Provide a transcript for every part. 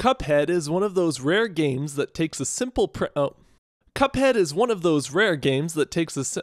Cuphead is one of those rare games that takes a simple pre- oh. Cuphead is one of those rare games that takes a si-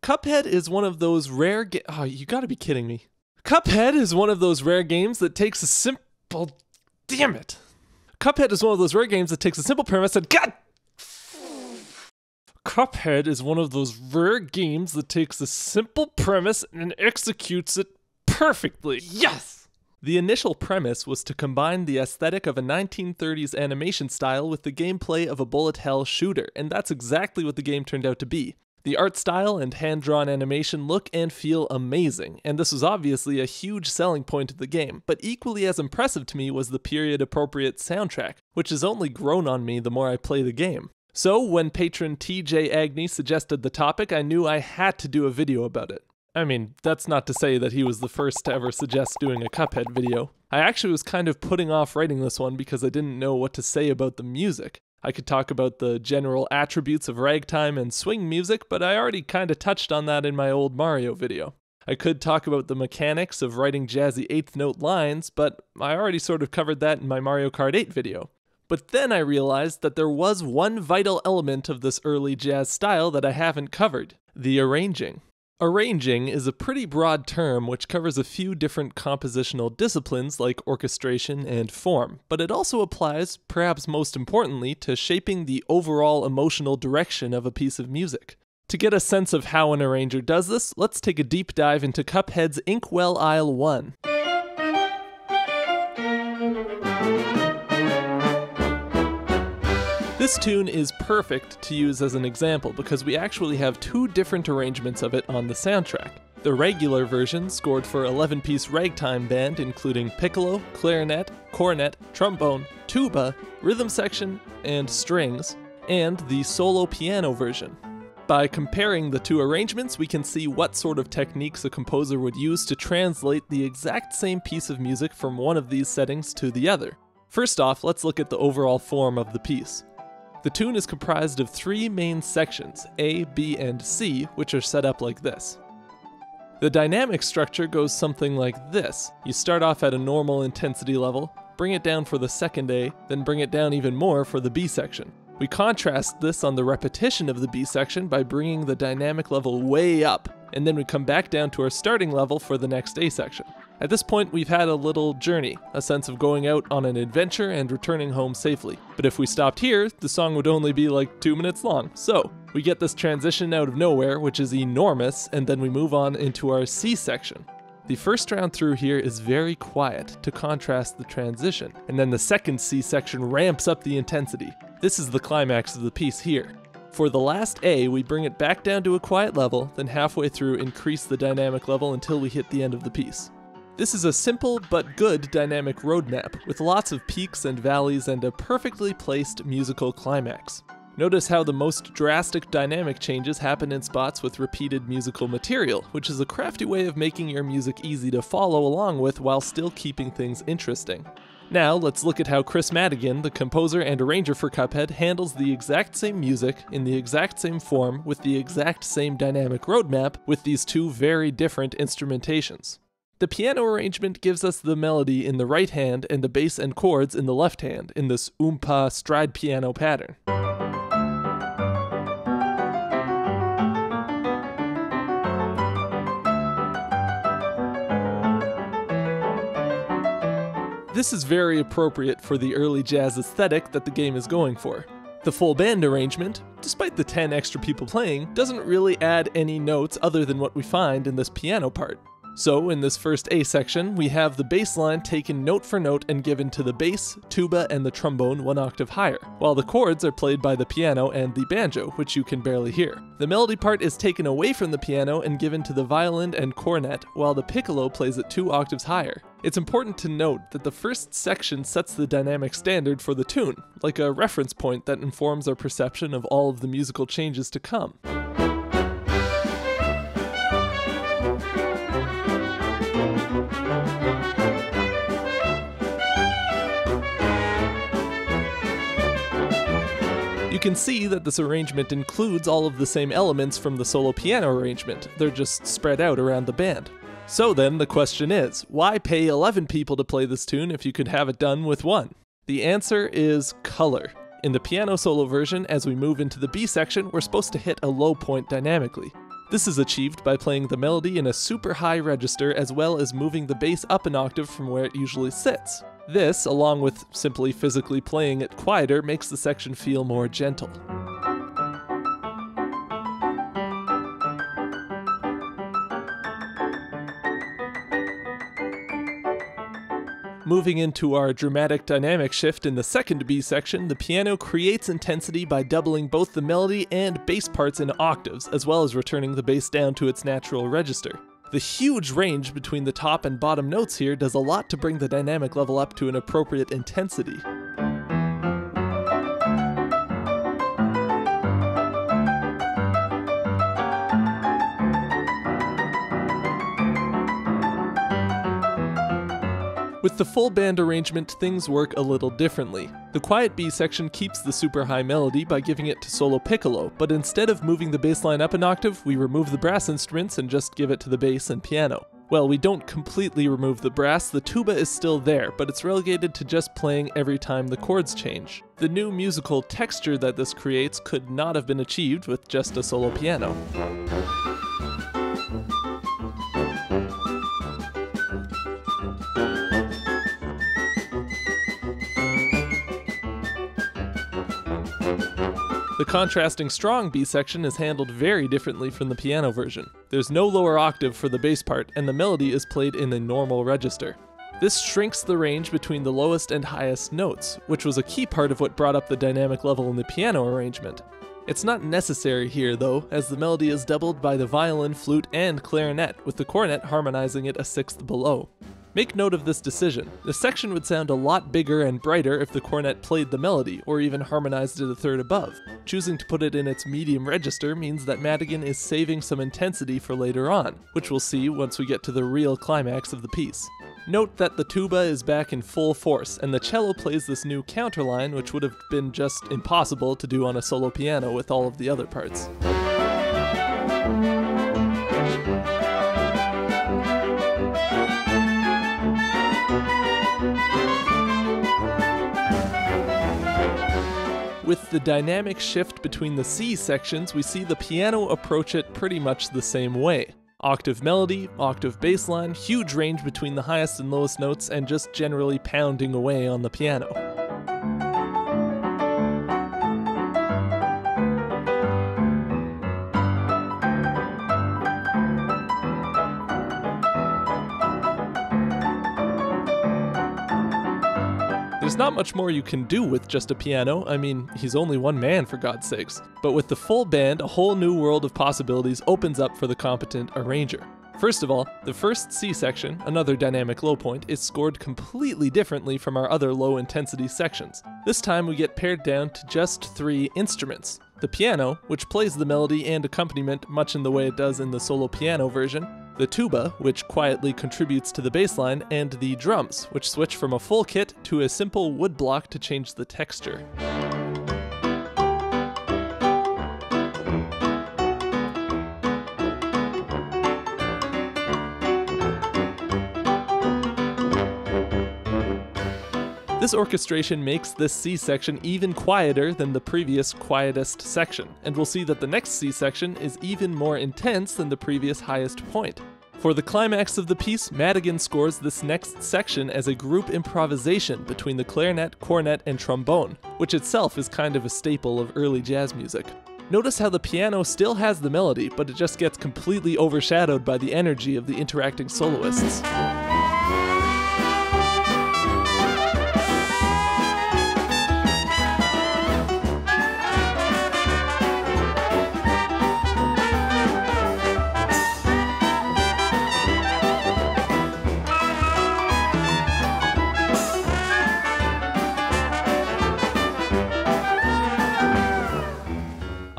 Cuphead is one of those rare ga- Oh, you got to be kidding me. Cuphead is one of those rare games that takes a simple Damn it. Cuphead is one of those rare games that takes a simple premise and God Cuphead is one of those rare games that takes a simple premise and executes it perfectly. Yes! The initial premise was to combine the aesthetic of a 1930s animation style with the gameplay of a bullet hell shooter, and that's exactly what the game turned out to be. The art style and hand drawn animation look and feel amazing, and this was obviously a huge selling point of the game, but equally as impressive to me was the period appropriate soundtrack, which has only grown on me the more I play the game. So, when patron TJ Agnew suggested the topic, I knew I had to do a video about it. I mean, that's not to say that he was the first to ever suggest doing a Cuphead video. I actually was kind of putting off writing this one because I didn't know what to say about the music. I could talk about the general attributes of ragtime and swing music, but I already kind of touched on that in my old Mario video. I could talk about the mechanics of writing jazzy eighth note lines, but I already sort of covered that in my Mario Kart 8 video. But then I realized that there was one vital element of this early jazz style that I haven't covered the arranging. Arranging is a pretty broad term which covers a few different compositional disciplines like orchestration and form, but it also applies, perhaps most importantly, to shaping the overall emotional direction of a piece of music. To get a sense of how an arranger does this, let's take a deep dive into Cuphead's Inkwell Isle 1. This tune is perfect to use as an example because we actually have two different arrangements of it on the soundtrack. The regular version scored for 11 piece ragtime band, including piccolo, clarinet, cornet, trombone, tuba, rhythm section, and strings, and the solo piano version. By comparing the two arrangements, we can see what sort of techniques a composer would use to translate the exact same piece of music from one of these settings to the other. First off, let's look at the overall form of the piece. The tune is comprised of three main sections, A, B, and C, which are set up like this. The dynamic structure goes something like this. You start off at a normal intensity level, bring it down for the second A, then bring it down even more for the B section. We contrast this on the repetition of the B section by bringing the dynamic level way up, and then we come back down to our starting level for the next A section. At this point, we've had a little journey, a sense of going out on an adventure and returning home safely. But if we stopped here, the song would only be like two minutes long. So, we get this transition out of nowhere, which is enormous, and then we move on into our C section. The first round through here is very quiet to contrast the transition, and then the second C section ramps up the intensity. This is the climax of the piece here. For the last A, we bring it back down to a quiet level, then halfway through increase the dynamic level until we hit the end of the piece. This is a simple but good dynamic roadmap, with lots of peaks and valleys and a perfectly placed musical climax. Notice how the most drastic dynamic changes happen in spots with repeated musical material, which is a crafty way of making your music easy to follow along with while still keeping things interesting. Now, let's look at how Chris Maddigan, the composer and arranger for Cuphead, handles the exact same music in the exact same form with the exact same dynamic roadmap with these two very different instrumentations. The piano arrangement gives us the melody in the right hand and the bass and chords in the left hand in this oompa stride piano pattern. This is very appropriate for the early jazz aesthetic that the game is going for. The full band arrangement, despite the 10 extra people playing, doesn't really add any notes other than what we find in this piano part. So, in this first A section, we have the bass line taken note for note and given to the bass, tuba, and the trombone one octave higher, while the chords are played by the piano and the banjo, which you can barely hear. The melody part is taken away from the piano and given to the violin and cornet, while the piccolo plays it two octaves higher. It's important to note that the first section sets the dynamic standard for the tune, like a reference point that informs our perception of all of the musical changes to come. You can see that this arrangement includes all of the same elements from the solo piano arrangement, they're just spread out around the band. So then, the question is why pay 11 people to play this tune if you could have it done with one? The answer is color. In the piano solo version, as we move into the B section, we're supposed to hit a low point dynamically. This is achieved by playing the melody in a super high register as well as moving the bass up an octave from where it usually sits. This, along with simply physically playing it quieter, makes the section feel more gentle. Moving into our dramatic dynamic shift in the second B section, the piano creates intensity by doubling both the melody and bass parts in octaves, as well as returning the bass down to its natural register. The huge range between the top and bottom notes here does a lot to bring the dynamic level up to an appropriate intensity. With the full band arrangement, things work a little differently. The quiet B section keeps the super high melody by giving it to solo piccolo, but instead of moving the bass line up an octave, we remove the brass instruments and just give it to the bass and piano. Well, we don't completely remove the brass, the tuba is still there, but it's relegated to just playing every time the chords change. The new musical texture that this creates could not have been achieved with just a solo piano. The contrasting strong B section is handled very differently from the piano version. There's no lower octave for the bass part, and the melody is played in a normal register. This shrinks the range between the lowest and highest notes, which was a key part of what brought up the dynamic level in the piano arrangement. It's not necessary here, though, as the melody is doubled by the violin, flute, and clarinet, with the cornet harmonizing it a sixth below. Make note of this decision. The section would sound a lot bigger and brighter if the cornet played the melody, or even harmonized it a third above. Choosing to put it in its medium register means that Maddigan is saving some intensity for later on, which we'll see once we get to the real climax of the piece. Note that the tuba is back in full force, and the cello plays this new counterline, which would have been just impossible to do on a solo piano with all of the other parts. With the dynamic shift between the C sections, we see the piano approach it pretty much the same way. Octave melody, octave bassline, huge range between the highest and lowest notes, and just generally pounding away on the piano. Not much more you can do with just a piano, I mean, he's only one man for God's sakes. But with the full band, a whole new world of possibilities opens up for the competent arranger. First of all, the first C section, another dynamic low point, is scored completely differently from our other low intensity sections. This time we get pared down to just three instruments. The piano, which plays the melody and accompaniment much in the way it does in the solo piano version, the tuba, which quietly contributes to the bassline, and the drums, which switch from a full kit to a simple wood block to change the texture. This orchestration makes this C section even quieter than the previous quietest section, and we'll see that the next C section is even more intense than the previous highest point. For the climax of the piece, Maddigan scores this next section as a group improvisation between the clarinet, cornet, and trombone, which itself is kind of a staple of early jazz music. Notice how the piano still has the melody, but it just gets completely overshadowed by the energy of the interacting soloists.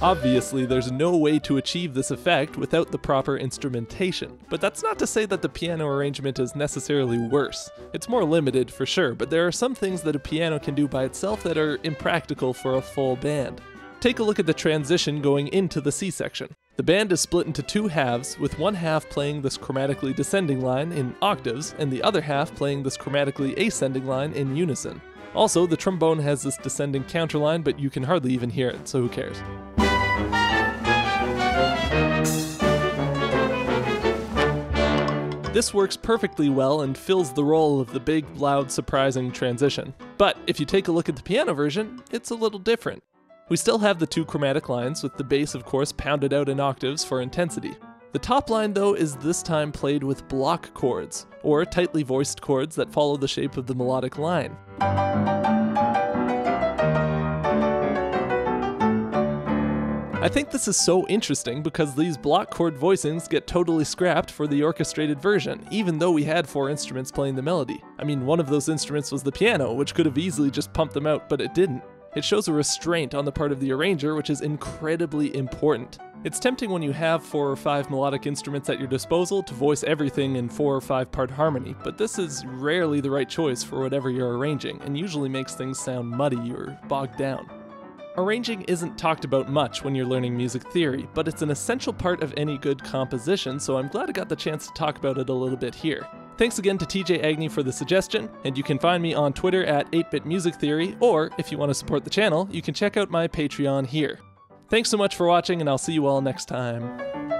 Obviously, there's no way to achieve this effect without the proper instrumentation, but that's not to say that the piano arrangement is necessarily worse. It's more limited for sure, but there are some things that a piano can do by itself that are impractical for a full band. Take a look at the transition going into the C section. The band is split into two halves, with one half playing this chromatically descending line in octaves, and the other half playing this chromatically ascending line in unison. Also, the trombone has this descending counterline, but you can hardly even hear it, so who cares? This works perfectly well and fills the role of the big, loud, surprising transition. But if you take a look at the piano version, it's a little different. We still have the two chromatic lines, with the bass, of course, pounded out in octaves for intensity. The top line, though, is this time played with block chords, or tightly voiced chords that follow the shape of the melodic line. I think this is so interesting because these block chord voicings get totally scrapped for the orchestrated version, even though we had four instruments playing the melody. I mean, one of those instruments was the piano, which could have easily just pumped them out, but it didn't. It shows a restraint on the part of the arranger, which is incredibly important. It's tempting when you have four or five melodic instruments at your disposal to voice everything in four or five part harmony, but this is rarely the right choice for whatever you're arranging, and usually makes things sound muddy or bogged down. Arranging isn't talked about much when you're learning music theory, but it's an essential part of any good composition, so I'm glad I got the chance to talk about it a little bit here. Thanks again to TJ Agni for the suggestion, and you can find me on Twitter at 8bit Music Theory, or if you want to support the channel, you can check out my Patreon here. Thanks so much for watching, and I'll see you all next time.